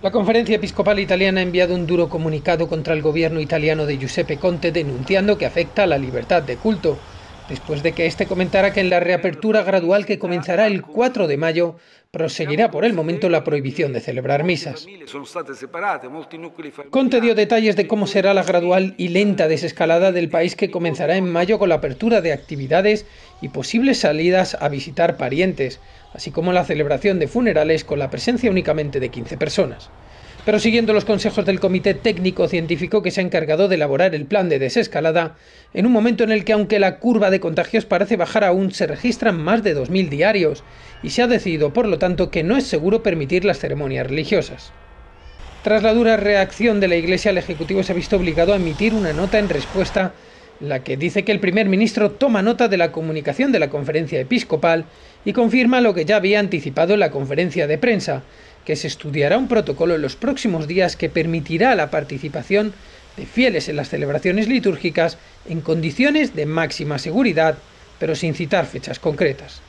La conferencia episcopal italiana ha enviado un duro comunicado contra el gobierno italiano de Giuseppe Conte denunciando que afecta a la libertad de culto, después de que éste comentara que en la reapertura gradual que comenzará el 4 de mayo proseguirá por el momento la prohibición de celebrar misas. Conte dio detalles de cómo será la gradual y lenta desescalada del país que comenzará en mayo con la apertura de actividades y posibles salidas a visitar parientes, así como la celebración de funerales con la presencia únicamente de 15 personas. Pero siguiendo los consejos del Comité Técnico Científico que se ha encargado de elaborar el plan de desescalada, en un momento en el que aunque la curva de contagios parece bajar aún, se registran más de 2.000 diarios, y se ha decidido, por lo tanto, que no es seguro permitir las ceremonias religiosas. Tras la dura reacción de la Iglesia, el Ejecutivo se ha visto obligado a emitir una nota en respuesta la que dice que el primer ministro toma nota de la comunicación de la conferencia episcopal y confirma lo que ya había anticipado en la conferencia de prensa, que se estudiará un protocolo en los próximos días que permitirá la participación de fieles en las celebraciones litúrgicas en condiciones de máxima seguridad, pero sin citar fechas concretas.